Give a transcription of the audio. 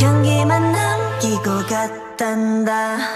향기만 남기고 갔단다.